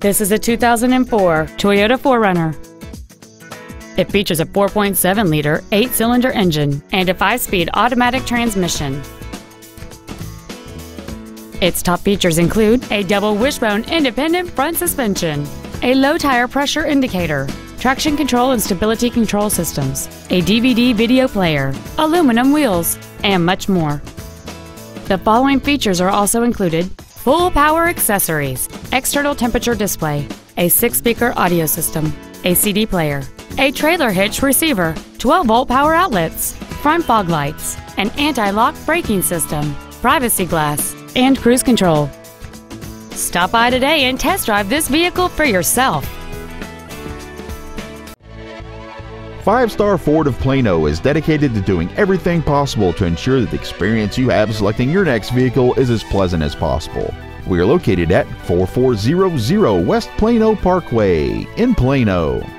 This is a 2004 Toyota 4Runner. It features a 4.7-liter, eight-cylinder engine and a five-speed automatic transmission. Its top features include a double wishbone independent front suspension, a low tire pressure indicator, traction control and stability control systems, a DVD video player, aluminum wheels, and much more. The following features are also included full power accessories, external temperature display, a six speaker audio system, a CD player, a trailer hitch receiver, 12 volt power outlets, front fog lights, an anti lock braking system, privacy glass, and cruise control. Stop by today and test drive this vehicle for yourself. Five Star Ford of Plano is dedicated to doing everything possible to ensure that the experience you have selecting your next vehicle is as pleasant as possible. We are located at 4400 West Plano Parkway in Plano.